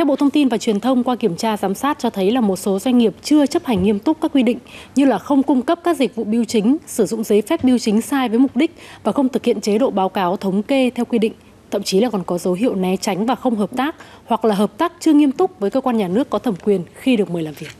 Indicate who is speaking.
Speaker 1: Theo Bộ Thông tin và Truyền thông qua kiểm tra giám sát cho thấy là một số doanh nghiệp chưa chấp hành nghiêm túc các quy định như là không cung cấp các dịch vụ bưu chính, sử dụng giấy phép bưu chính sai với mục đích và không thực hiện chế độ báo cáo thống kê theo quy định thậm chí là còn có dấu hiệu né tránh và không hợp tác hoặc là hợp tác chưa nghiêm túc với cơ quan nhà nước có thẩm quyền khi được mời làm việc.